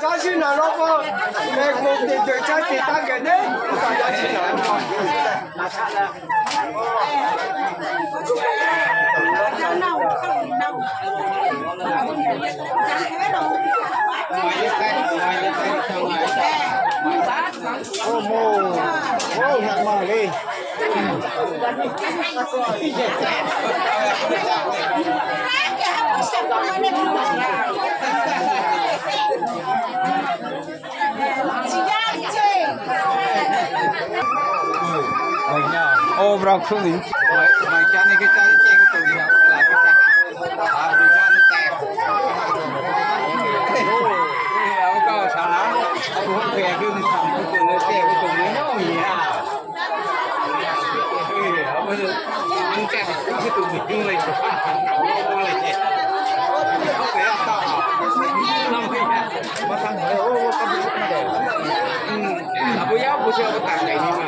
查先嚟攞个诶目的对差其他嘅呢？大家先嚟攞。拿差啦。Oh, mo. Oh, nak mali. Ôi nhờ, ôm rau xuống đi. Mày cho này cái trái che cái từ gì không? Là cái trái. À, vì ra nó tè. Ông có sao lá? Ông hút về cái mình thầm cái từ nó che cái từ nó nó gì à? Anh cha cái từ mình chung lên. Mà thằng này ô, có bị cái này. Ừ, là bây giờ bây giờ cái thằng này đi mà.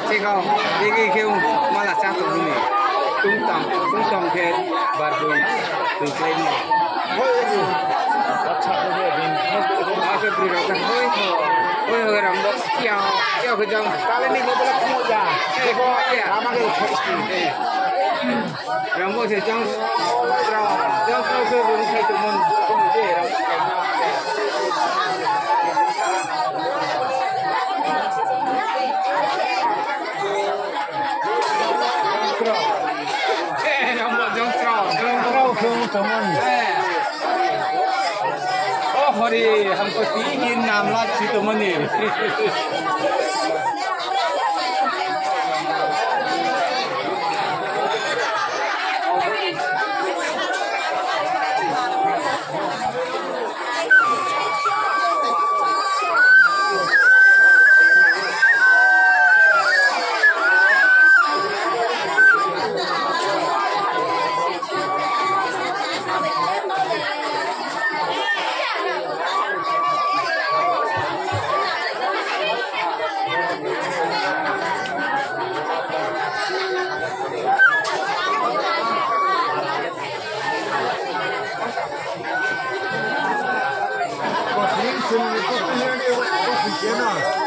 là thế không malah cái kêu mà là cha tổng này trung tâm terang. Đâu không có món. Oh, hari हमको तीन नाम ला छिटो money Có Şimdi bu tür yerine yapıp gene.